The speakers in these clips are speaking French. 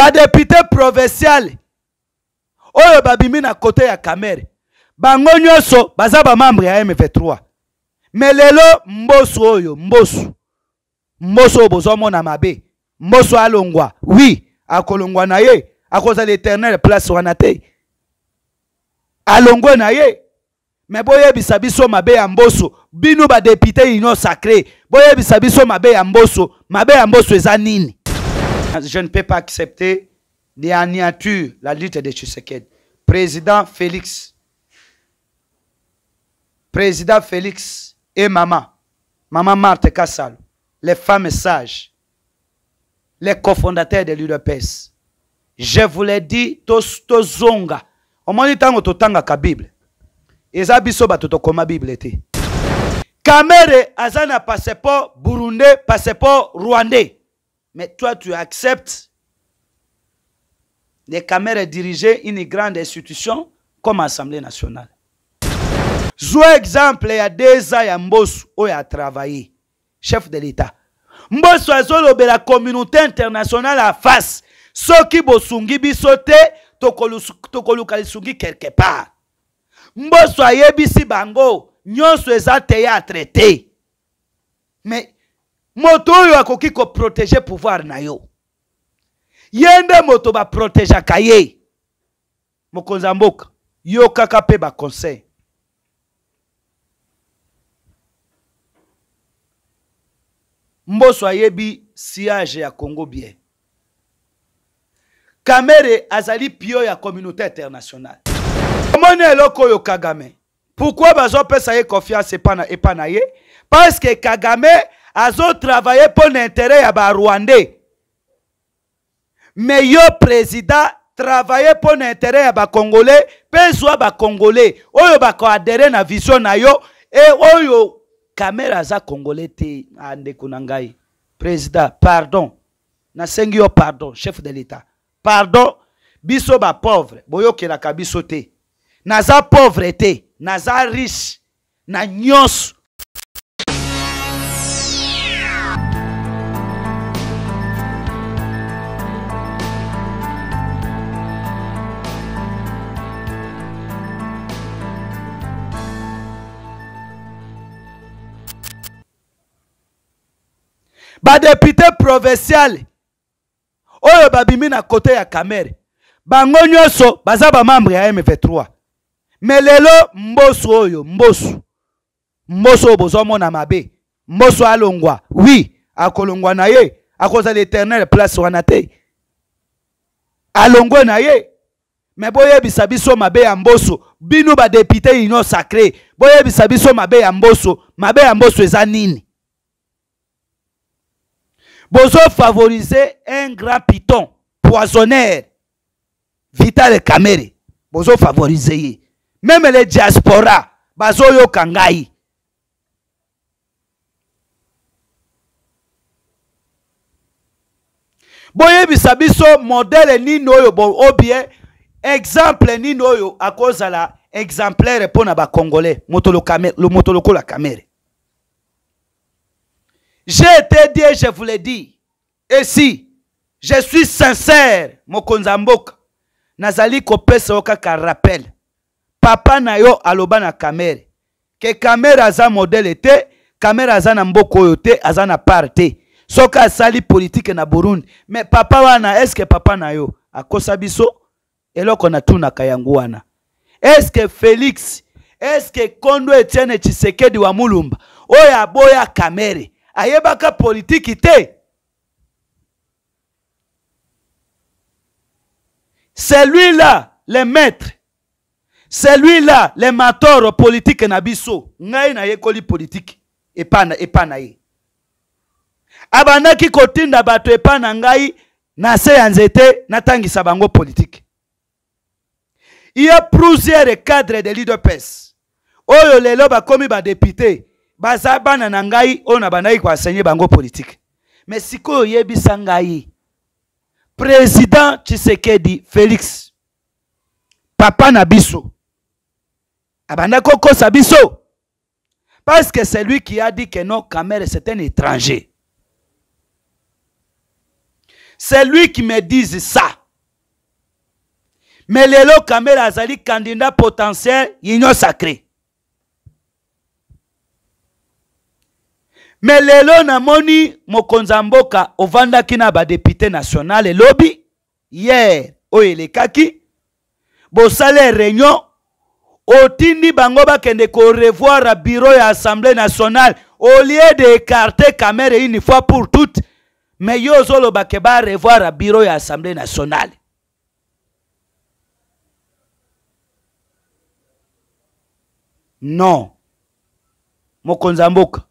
badepute provincial. Oyo babimi na kote ya kamere bango nyonso baza bamembre ya m23. Me lelo mbosu oyo mbosu. Mbosu oyo bozomona mabe. Mbosu alongwa. Wi akolongwa na ye. Akozala éternel place wana te. Alongwe na ye. Me boyebisa biso mabe ya mboso bino badepute union sacré. Boyebisa biso mabe ya mboso mabe ya mboso eza nini je ne peux pas accepter d'anéantir la lutte de Tshisekedi. Président félix. Président félix et maman. Maman marthe kasalo les femmes sages. Les cofondateurs de l'udps. Je vous l'ai dit tozonga omoni ntango totangaka bible. Eza biso bato tokoma bible te kamere aza na passeport burundais passeport rwandais mais toi tu acceptes les Camères diriger une grande institution comme Assemblée nationale. Zwa exemple ya ans ya Mbosu oyo a travaillé chef de l'État. Mbosu azolobela communauté internationale à face soki bosungi biso te tokoluka lisungi quelque part. Mbosu ayebisi bango nyonso eza théâtre te. Mais moto oyo akoki koprotéger pouvoir na yo. ye nde moto baprotegeaka ye. Mokonzi ya mboka yo kaka mpe baconseil mboso ayebi siage ya congo bien. Kamere azali pio ya communauté internationale. Omoni eloko oyo kagame. Pourkui bazopesa ye confiance epa na ye? Parce que kagame azotravaille mpo na intere ya barwandais. Me yo président travaille mpo na intere ya bakongolais mpe zwa bakongolais oyo bakoadere na vision na yo e oyo kamera aza congolais te andeko na ngai. Président pardon. Nasengi yo pardon chef de l'état. Pardon biso bapauvre boyokelaka biso te. Naza pauvre te naza riche na nyonso badepute provincial. Oyo babimi na kote ya kamere bango nyonso baza bamembre ya m23. Me lelo mbosu oyo mbosu. Mbosu oyo bozomona mabe. Mbosu alongwa. Wi akolongwa na ye. Akozala éternel place wana te. Alongwe na ye. Me boyebisa biso mabe ya mboso bino badepute union sacré. Boyebisa biso mabe ya mboso mabe ya mboso eza nini bozofavorize un grand piton poisonnaire. Vital kamere bozofavorize ye meme le diaspora bazoyoka ngai boyebisa biso modele nini oyo obie exemple nini oyo akozala exemplaire mpo na bacongolais moto lokola kamere J'ai été dit, je vous l'ai dit. Et si je suis sincère, mokonza mboka, nazali kopesa yo kaka rappel. Papa na yo aloba na kamere. Ke kamere aza modele te, kamere aza na mboka oyo te, aza na part te. Soki asali politike na Burundi, me papa wana eske papa na yo akosa biso eloko natunaka yango wana. Eske Félix, eske Kondo Etienne Tshisekedi wa Mulumba, oyo aboya kamere. Ayebaka politiki te. C'est lui là le maître. C'est lui là le matoro politike na biso. Ngai nayekoli politike epa na, ye. Abandaki kotinda bato epa na ngai na se ya nzete natangisa bango politike ye plusieurs cadre de l'udps oyo lelo bakomi badepute baza na ngai oyo na bandaki koasenye bango politike me sikoyo oyebisa ngai président tshisekedi félix papa na biso abandaki kokosa biso. Parce que c'est lui qui a dit que non camere c'est un étranger. C'est lui qui me dise ça. Mais lelo kamera azali candidat potentiel union sacré me lelo namoni mokonzi ya mboka ovandaki na badepute national elobi hier oyo elekaki. Bosala réunion otindi bango bakende korevoir bureau ya assemblée nationale au lieu de écarter camere une fois pour toutes me yo ozoloba ke barevoir bureau ya assemblée nationale. Non. Mokonzi ya mboka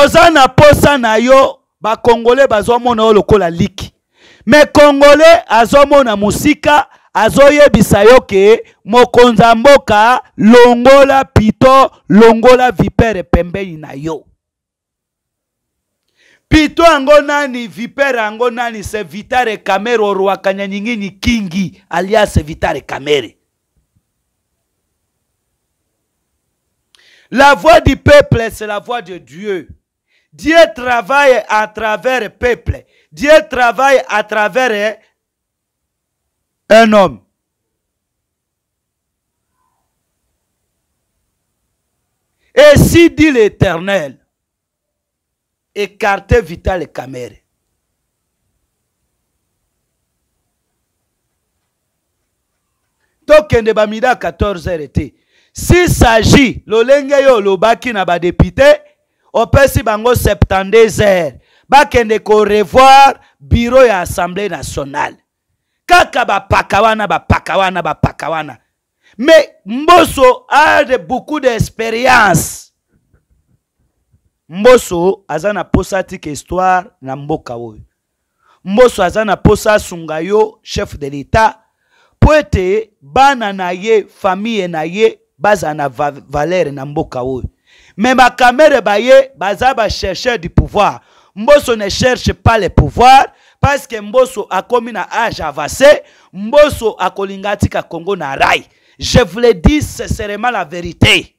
toza na posa na yo bakongole bazomona yo lokola liki. Me kongole azomona mosika azoyebisa yo ke mokonzi ya mboka longola pito longola vipere pembeni na yo. Pito yango nani vipere yango nani se vitare kamere orwakanya nyingini kingi alias vitare kamere. La voix du peuple c'est la voix de dieu dieu travaille à travers le peuple. Dieu travaille à travers un homme. Et si dit l'éternel écartez vital camere tokende bamida 14 heure te s'il s'agit lolenge yo olobaki na badepute opesi bango 72 heures bakende korevoir bureau ya assemblée nationale. Kaka bapaka wana bapaka wana bapaka wana mais mboso a de beaucoup d'expérience. Mboso aza na posa tika histoire na mboka oyo. Mboso aza na posa asunga yo chef de l'état mpo ete bana na ye famille na ye bazala na va valere na mboka oyo me bakamere baye baza bachercheur du pouvoir. Mboso ne cherche pas le pouvoir parce que mboso akomi na age avancé. Mboso akolinga atika congo na je vous le dis sincèrement la vérité.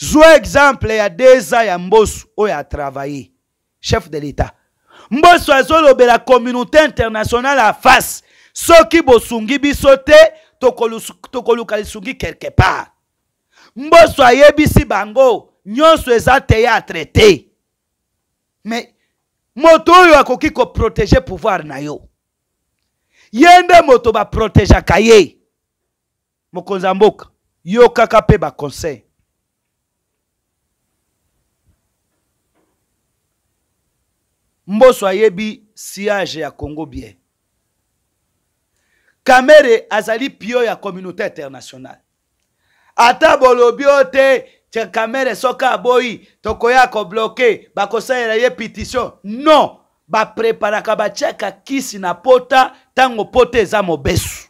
Zwa exemple ya deza ya mboso oyo atravaille chef de l'état. Mboso azolobela communauté internationale a face soki bosungi biso te tokoluka lisungi quelque part. Mboso ayebisi bango nyonso eza théâtre te me moto oyo akoki koprotege pouvoir na yo. Ye nde moto baprotegeaka ye. Mokonzi ya mboka yo kaka mpe baconseil mboso ayebi siage ya congo bien kamere azali pio ya communauté internationale. Ata bolobi o te kamere soki aboyi tokoya kobloke bakosalela ye petition non bapreparaka batiaka kisi na pota ntango pota eza mobesu.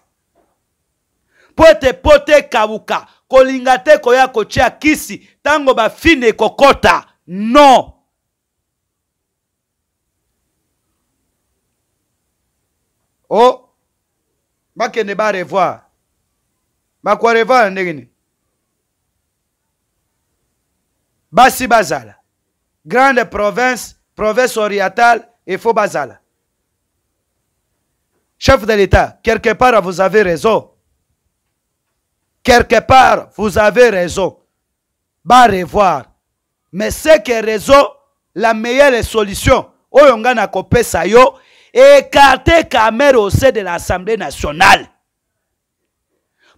Mpo ete pota ekawuka kolinga te koya kotia kisi ntango bafine ekokɔta non. O oh. Bakende barevoir bakorevoir ndenge nini? Basi bazala grande province province orientale ifo bazala chef de l'état quelque part vous avez raison. Quelque part vous avez raison. Barevoir mais c'est que raison la meilleure solution yo écarter camere au sein de l'assemblée nationale.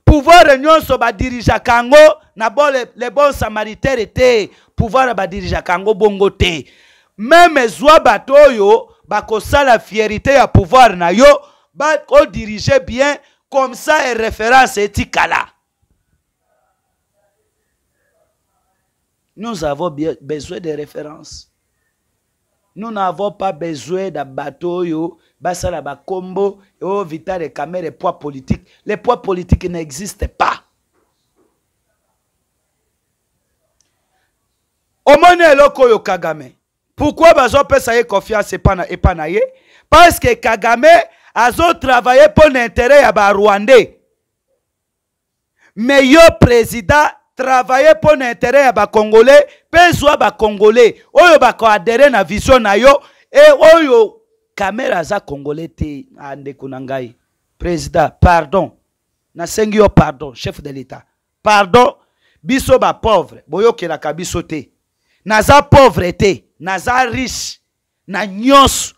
Pouvoir nyonso badirijaka yango na bo le, le bon samaritaire te pouvoir badirijaka yango bongo te meme zwa bato oyo bakosala fierité ya pouvoir na yo bakodirige bien comme ça e référence etikala nous avons besoin de références nous n'avons pas besoin de bateau basala bakombo oyo vital camere poids politique les poids politiques n'existent pas. Omoni eloko oyo kagame. Pourquoi bazopesa ye confiance epa na ye? Parce que kagame azotravaille mpo na intérêt ya barwandais mais yo président travailler mpo na intérêt ya bakongolais mpe zwa bakongolais oyo bakoadere na vision na yo e oyo kamera aza congolais te. Andeko na ngai. Président pardon. Nasengi yo pardon chef de l'état. Pardon. Biso bapauvre boyokelaka biso te. Naza pauvre te naza riche na nyonso.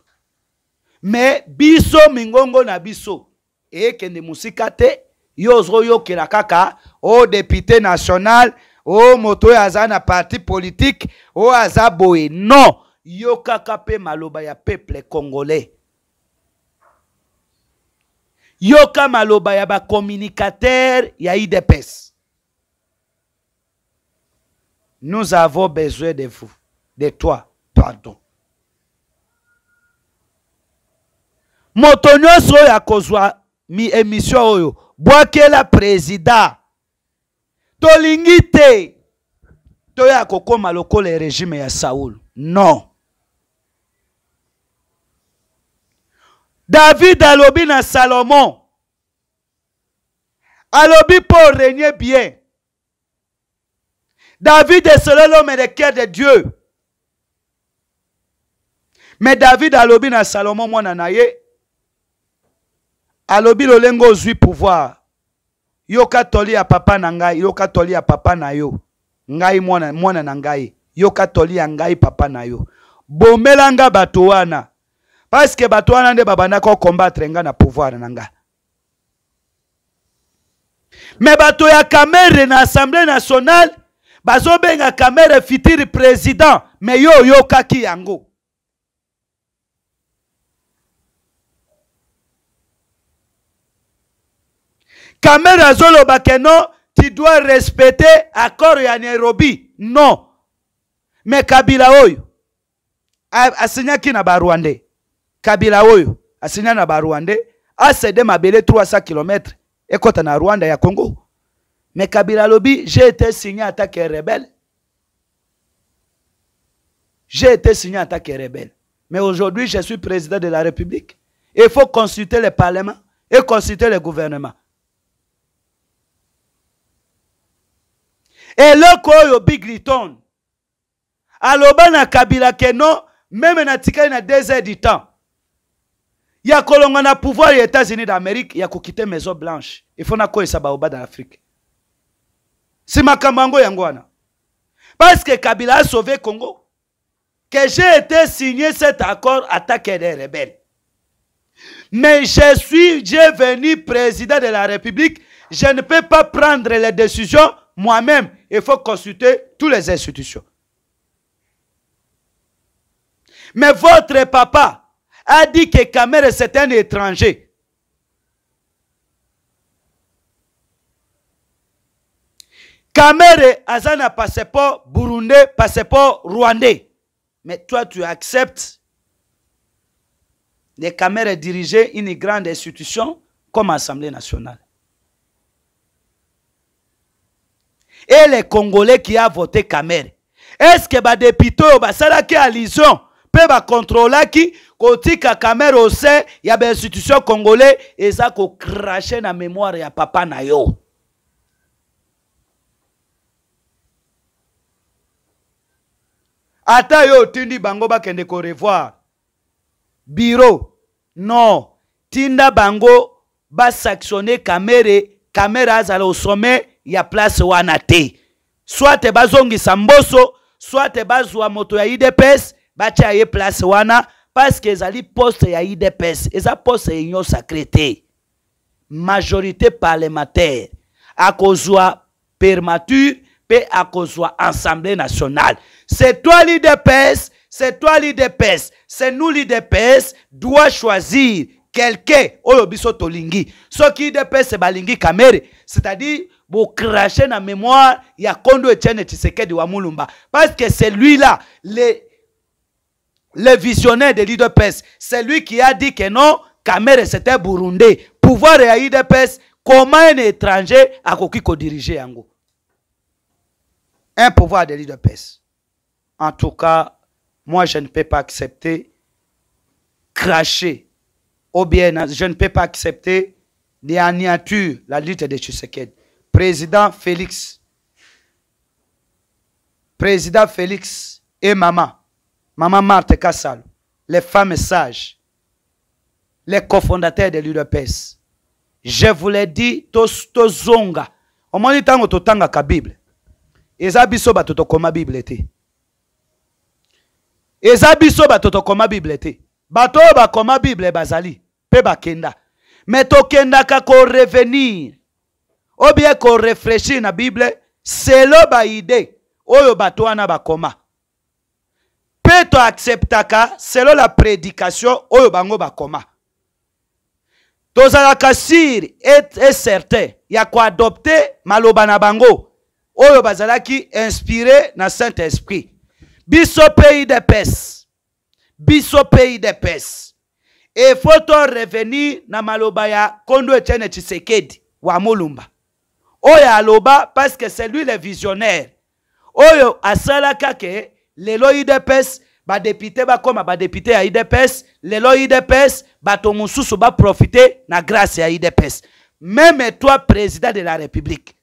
Me biso mingongo na biso ekende mosika te yo ozoyokela kaka. O député national. O moto oyo aza na parti politique. Oyo aza boye. Non. Yokaka mpe maloba ya peuple congolais. Yoka maloba ya bacommunicateur ya idps nous avons besoin de vous de toi pardon. Moto nyonso oyo akozwa mi émission oyo bwakela président tolingi te. Toya kokóma lokola régime ya saul. Non david alobi na salomon. Alobi mpo régner bien. David est l'homme de cœur de dieu. Mais david alobi na salomon mwana na ye alobi lolenge ozwi pouvoir. Yoka toli ya papa na ngai yoka toli ya papa na yo. Ngai mwana, mwana na ngai yoka toli ya ngai papa na yo. Bomelanga bato wana. Parceke bato wana nde babandaki okombattre ngai na pouvoir na ngai me bato ya kamere na assemblée nationale bazobenga kamere fitiri président. Me yo oyokaki yango kamere azoloba ke non tu dois respecter accord ya nairobi. Non. Me kabila oyo asinyaki na barwandais kabila oyo asinya na barwandais acede mabele 300 km ekɔta na rwanda ya congo. Me kabila alobi j'ai été signé en tant rebelle. J'ai été signé en tant rebelle. Mais aujourd'hui je suis président de la république. Il faut consulter le parlement et consulter le gouvernement eloko oyo big return. Aloba na kabila ke non meme natikali na deux heures du temps. Ya kolongwa na pouvoir ya états-unis d'amérique ya kokite maison blanche. Ifo nakoyesa baoba na afrique si makambo yango yango wana. Parce que kabila a sauvé congo que j'ai été signé cet accord attaque des rebelles. Mais je suis devenu président de la république je ne peux pas prendre les décisions moi-même il faut consulter toutes les institutions. Mais votre papa a dit que Kamere c'est un étranger. Kamere a un passeport burundais, passeport rwandais. Mais toi, tu acceptes de Kamere diriger une grande institution comme Assemblée nationale. Et les congolais qui a voté kamere estce badepute oyo basalaki allusion mpe bakontrolaki kotika kamere ose ya bainstitution congolais eza kokrache na mémoire ya papa na yo? Ata yo otindi bango bakende korevoir biro non. Tinda bango basanctionne kamere kamere azala au sommet ya place wana te. Soit bazongisa mboso soit bazwa moto ya idps batya ye place wana parceke ezali poste ya idps eza poste union sacré te. Majorité parlementaire akozwa permature mpe akozwa assemblée nationale. C'est toi l'idps c'est toi l'idps c'est nous l'idps doit choisir quelqu'un. Oyo biso tolingi. Soki idps balingi kamere c'est-à-dire bokrache na mémoire ya kondo etienne tshisekedi wa mulumba. Parce que c'est lui là le, visionnaire de l'idps c'est lui qui a dit que non kamere c'était burundais pouvoir ya idps comment un étranger akoki kodirige yango un pouvoir de l'idps en tout cas moi je ne peux pas accepter cracher ou bien je ne peux pas accepter d'anéantir la lutte de Tshisekedi président Félix. Président félix et maman. Maman marthe kasalo les femmes sages. Les cofondateurs de l'udps. Je vous l'ai dit tozonga. Omoni ntango totangaka bible. Eza biso bato tokoma bible te. Eza biso bato bible te. Bato bakoma bible bazali mpe bakenda. Me tokendaka korevenir o bien korefreshir na bible selo baide oyo bato wana bakoma. Mpe toacceptaka selo la prédication oyo bango bakoma. Tozalaka sur et, et certain ya koadopte maloba na bango. Oyo bazalaki inspiré na saint esprit biso pays de pes. Biso pays de pes. Efo to revenir na maloba ya kondo etienne tshisekedi wa molumba oyo aloba parce que c'est lui le visionnaire. Oyo asalaka ke lelo idps badepute bakóma badepute ya idps lelo idps bato mosusu baprofite na grâce ya idps même toi président de la république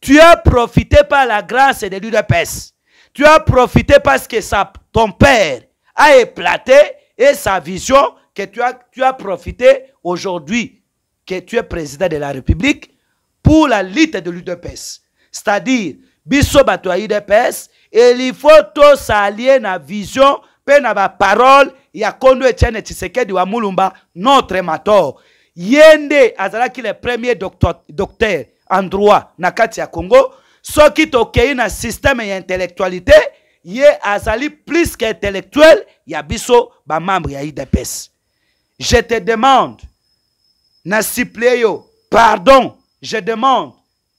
tu as profité par la grâce de l'udps tu as profité parce que ça, ton père a éclaté et sa vision que tu as, tu as profité aujourd'hui que tu es président de la république pour la lutte de l'udps c'est-à-dire biso bato ya udps il faut tosalie na vision mpe na baparole ya kondo etienne tshisekedi wa mulumba notre mator ye nde azalaki le premier docteur, docteur en droit na kati ya congo. Soki tokei na systeme ya intellectualité ye azali plus que intellectuel ya biso bamembre ya idps je te demande na pardon je demande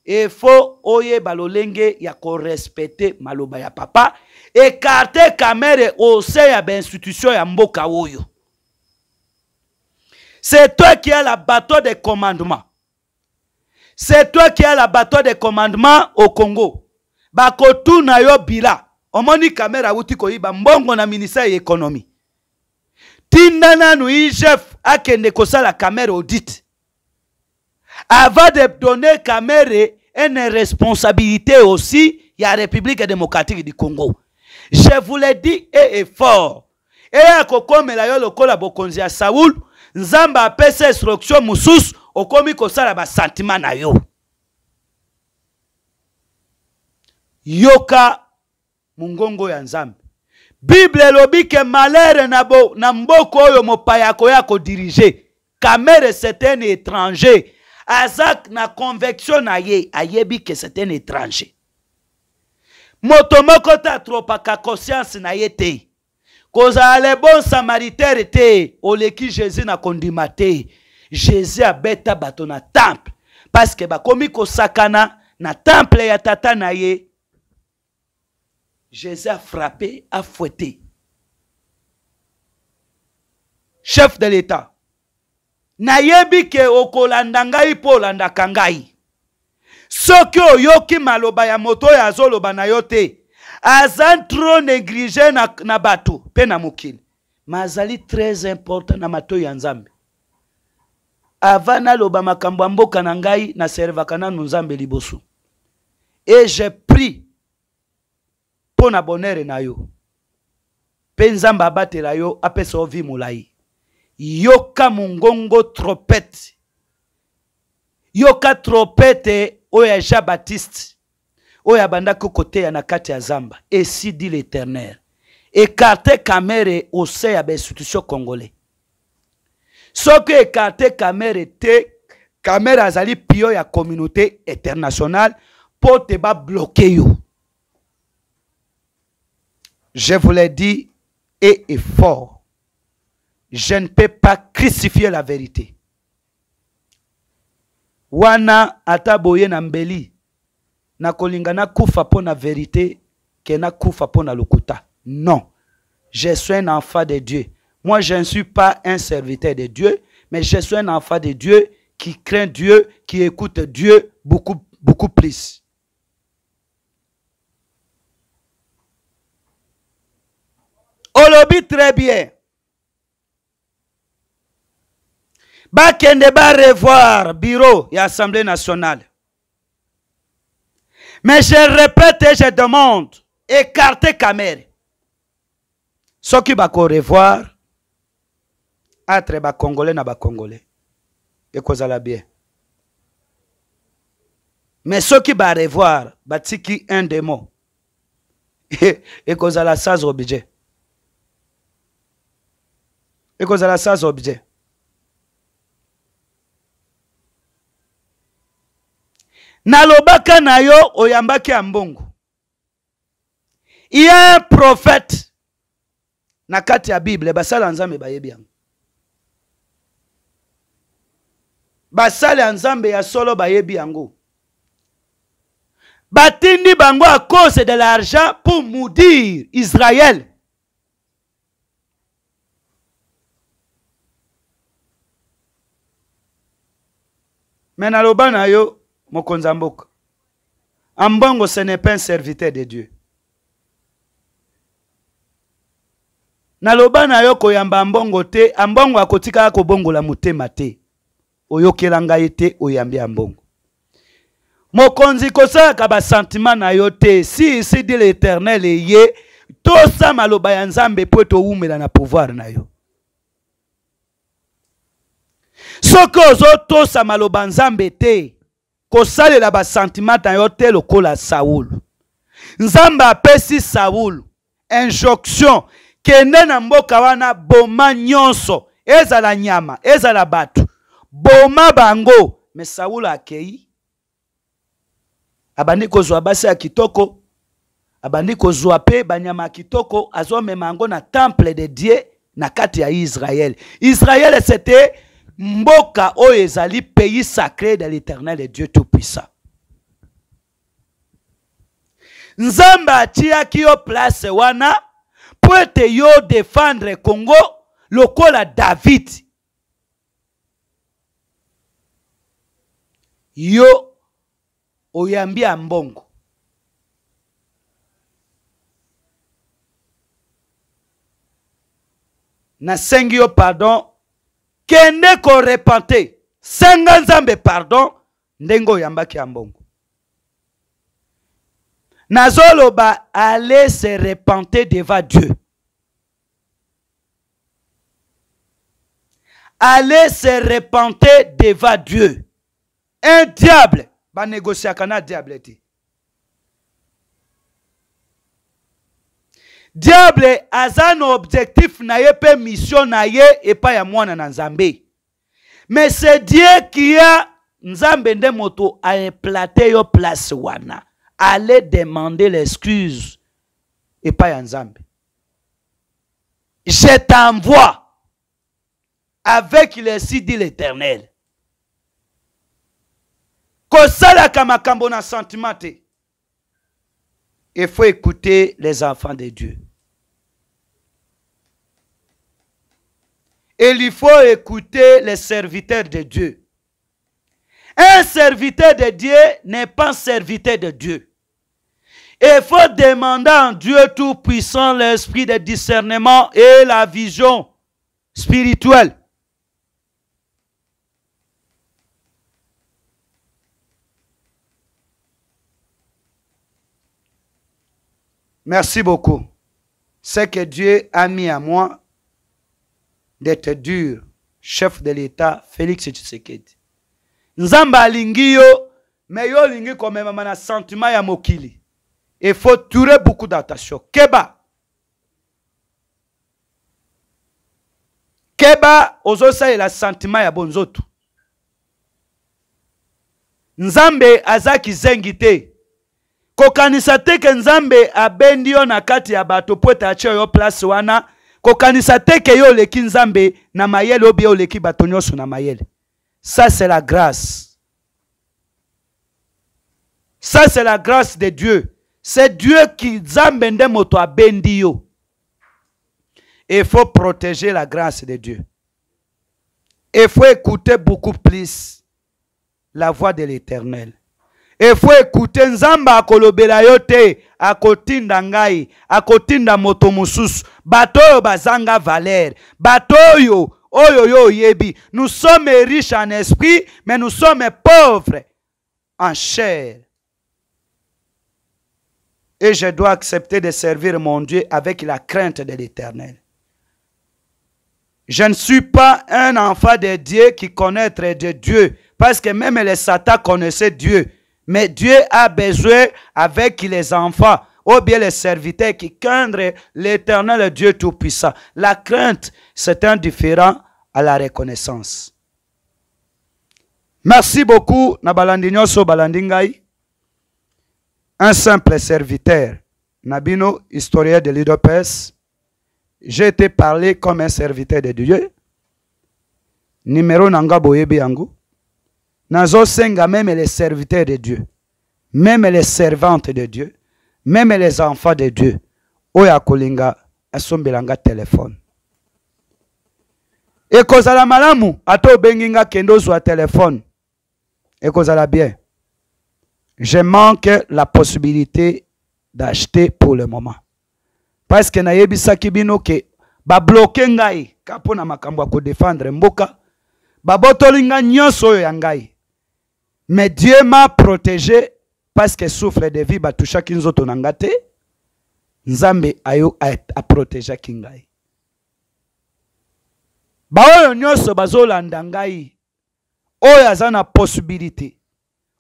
efo oyeba lolenge ya korespecte maloba ya papa ekarte kamere ose ya bainstitution ya mboka oyo. C'est toi qui as la bateau de commandement c'est toi qui as la bateau de commandement au congo. Bakotuna yo bila. Omoni kamera awuti koyiba mbongo na ministère ya économie. Tinda nanu igef akende kosala kamera audit avant de donner kamere une responsabilité aussi ya république démocratique du congo. Je vous le dis et effort eya kokomela yo lokola bokonzi ya saul nzambe apesa instruction mosusu okomi kosala basantima na yo. Yoka mongongo ya nzambe. Bible elobi ke malere na, bo, na mboka oyo mopaya akoya kodirige. Kamere c'est un étranger aza na convection na ye ayebi ke c'est un étranger. Moto moko te atropaka conscience na ye te. Kozala le bon samaritaire te oleki jésus na kondima te. Jésus abeta bato na temple. Parceke bakomi kosakana na temple ya tata na ye. Jésus afrappe afouete chef de l'état nayebi ke okolanda ngai mpo olandaka ngai. Soki oyoki maloba ya moto oyo azoloba na yo te aza tro néglige na, na bato mpe na mokili. Ma azali très important na matoi ya nzambe. Ava naloba makambo ya mboka na ngai naservaka nanu nzambe liboso. E je prie mpo na bonere na yo. Mpe nzambe abatela yo apesa yo vi molai yoka mongongo tropete yoka tropete oyo ya jean baptiste oyo abandaki koteya na kati ya zamba. Dit l'éternel. Ekarte kamere ose ya bainstitution congolais. Soki ekarte kamere te kamere azali pio ya communauté internationale mpo te babloke yo. Je vous l'ai dit et est fort je ne peux pas crucifier la vérité. Wana ata boye na mbeli na nakufa mpo na non. Je suis un enfant de dieu. Moi je ne suis pas un serviteur de dieu mais je suis un enfant de dieu qui craint dieu qui écoute dieu beaucoup beaucoup plus. Olobi très bien bakende barevoir bureau ya assemblée nationale. Mais je répète et je demande écartez camere soki bakorevoir entre bacongolais na bacongolais ekozala bien. Mais soki barevoir batiki un demo ekozala sans objet. Ekozala sans objet nalobaka na yo oyambaki ya mbongo. Ye un prophète na kati ya bible basala ya nzambe bayebi yango. Basala ya nzambe ya solo bayebi yango. Batindi bango à cause de l'argent pour maudire israël. Me naloba na yo mokonzi ya mboka. Ambongo ce n'est pas un serviteur de dieu. Naloba na yo koyamba mbongo te ambongo akotikala kobongola motema te. Oyokela ngai te oyambi ya mbongo. Mokonzi kosalaka basentima na yo te. Si isi di l'éternel eye tosa maloba ya nzambe mpo towumela na pouvoir na yo. Soki ozotosa maloba nzambe te kosalela basentima na yo te lokola saulu nzambe apesi saulu injonction kende na mboka wana boma nyonso ezala nyama ezala bato. Boma bango me saulu akei. Abandi kozwa basi ya kitoko abandi kozwa mpe banyama ya kitoko azomema yango na temple de dieu na kati ya israele israele c'était mboka oyo ezali pays sacré de l'éternel et dieu tout puissant nzambe atiaki yo place wana mpo yo défendre congo lokola david. Yo oyambi ya mbongo. Nasengi yo pardon kende korepante. Senga nzambe pardon ndenge oyambaki ya mbongo. Nazoloba ale se repente devant dieu. Ale se repente devant dieu. Un diable banégociaka na diable te diable aza na objectif na ye mission na ye epai ya mwana na nzambe. Mais c'est dieu qui a nzambe nde moto aimplate yo place wana. Ale demander l'excuse epai ya nzambe. Je t'envoie. Avec le si dit l'éternel. Na il faut écouter les enfants de dieu il faut écouter les serviteurs de dieu. Un serviteur de dieu n'est pas serviteur de dieu. Il faut demander à dieu tout-puissant l'esprit de discernement et la vision spirituelle. Merci beaucoup. Ce que Dieu a mis à moi d'être dur, chef de l'État, Félix Tshisekedi. Nzambe alingi yo, mais yo lingi komemama na sentiment ya mokili. Il faut tirer beaucoup d'attention. Keba. Keba ozosalela sentiment ya bonzoto. Nzambe azaki zengi te. kokanisa te ke nzambe abendi yo na kati ya bato mpo ete atie yo place wana kokanisa te ke yo oleki nzambe na mayele obi yo oleki bato na mayele. Ça c'est la grâce. Ça c'est la grâce de dieu. C'est dieu qui nzambe nde moto abendi yo. Il faut protéger la grâce de dieu. Il faut écouter beaucoup plus la voix de l'éternel efo ekute nzambe akolobela yo te akotinda ngai akotinda moto mosusu bato oyo bazanga valere bato oyo oyo yo nous sommes riches en esprit mais nous sommes pauvres en chair Et je dois accepter de servir mon Dieu avec la crainte de l'éternel. Je ne suis pas un enfant de Dieu qui connaît de Dieu. Parce que même les Satan connaissaient Dieu. Mais Dieu a besoin avec les enfants ou bien les serviteurs qui craignent l'éternel Dieu Tout-Puissant. La crainte, c'est indifférent à la reconnaissance. Merci beaucoup, Nabalandi. Un simple serviteur. Nabino, historien de l'IDOPS. J'ai été parlé comme un serviteur de Dieu. Numéro Nanga Boyebi. Nazo Senga, même les serviteurs de Dieu, même les servantes de Dieu, même les enfants de Dieu, oya kolinga asombelanga téléphone. ekozala malamu ata obengi nga kende ozwa telefone ekozala bien. Je manque la possibilité d'acheter pour le moment. Parce que nayebisaki bino ke babloke ngai ka mpo na makambo ya kodefendre mboka nga oyo ya ngai mais dieu m'a protégé parce que souffle de vie batushaki nzoto na nga te nzambe aprotegeaki ngai baoyo nyonso bazolanda ngai oyo aza na possibilité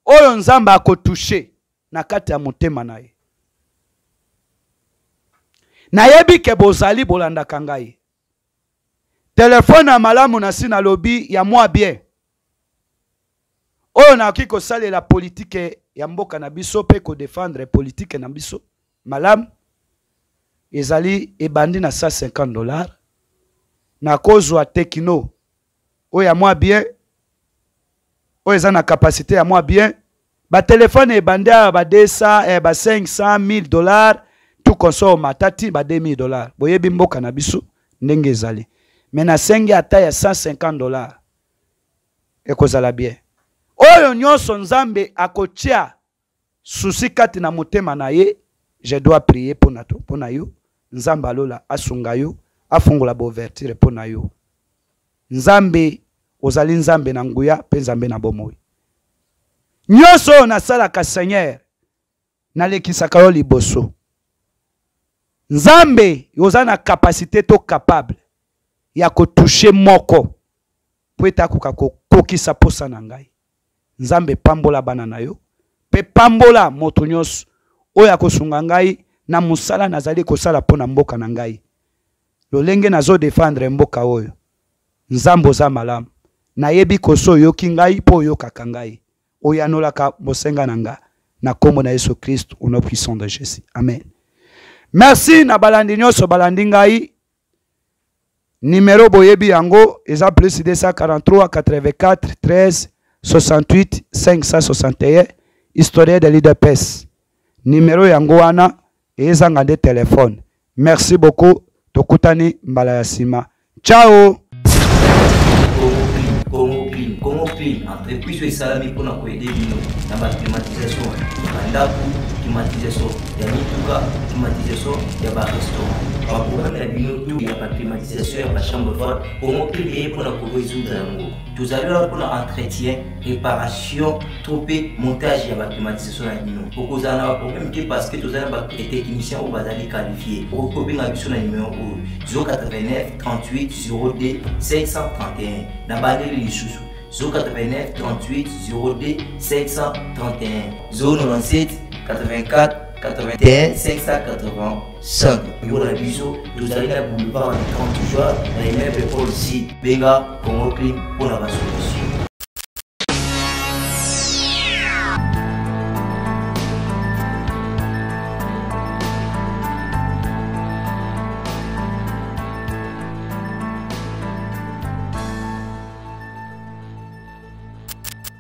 oyo nzambe akotushe na kati ya motema na ye. Nayebi ke bozali bolandaka ngai. Telefone ya malamu na si nalobi ya mwa bien oyo nakoki kosalela politike ya mboka na biso mpe kodefendre politike na biso malamu ezali ebandi na 150 dollar nakozwa tekino oyo ya mwa bien oyo eza na kapasité ya mwa bien. Batelefone ebandi awa ba 200 eh, ba 500 1000 dollar tukonso matati ba 2000 dollar boyebi mboka na biso ndenge ezali. Me nasengi ata ya 150 dollar ekozala bien oyo nyonso nzambe akotia susi kati na motema na ye je dois prier mpona to mpona yo. Nzambe alola asunga yo afungola baouverture mpo na yo. Nzambe ozali nzambe na nguya mpe nzambe na bomoi. Nyonso oyo nasalaka seigneur nalekisaka yo liboso. Nzambe oza na kapasité to capable ya kotushe moko mpo ete akoka kokokisa posa na ngai nzambe pambola bana na yo. Mpe pambola moto nyonso. Oyo akosunga ngai na mosala nazali kosala mpo na mboka na ngai. Lolenge nazodefendre mboka oyo. Nzambe oza malamu. Nayebi koso oyoki ngai mpo oyokaka ngai. Oyanolaka mosenga na nga na nkombo na yesu kristu au nom puissant de jésus. Amen. Merci na balandi nyonso balandi ngai. Nimero boyebi yango eza plus 243 84 13 68 561 historien de l'idps nimero yango wana ezanga nde telefone merci beaucoup tokutani mbala ya nsima ciao climatisation ya mituka climatisation ya barestaurant baprogramme na bino to ya baclimatisation ya bachambre froide congo clean eye mpona koresoudre yango tozali wana mpona entretien réparation to mpe montage ya baclimatisation na bino okozala na baproblème te parce que tozali na batechnicien oyo bazali qualifié okobenga biso na numero oyo 089 38 02 531 na bandeli lisusu 089 38 02 531 097 84 81 585 yo na biso tozali na boulevard de 30 juin na immeuble paul c benga congo clim mpona basolution